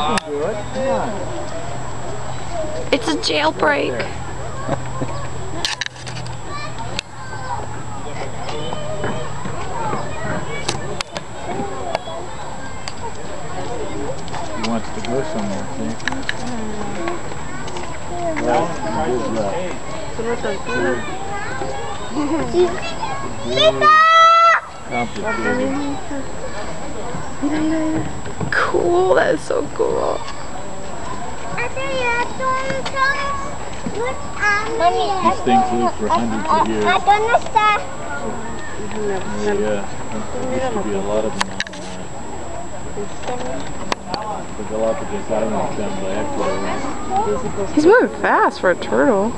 can do it. Come on. It's a jailbreak. He wants to go somewhere, see? Right, good luck. Complicated. Cool, that is so cool. These things live for hundreds of years. ¿Dónde está? Yeah, there to be a lot of them on uh, the Galapagos Islands down by Ecuador. He's moving fast for a turtle.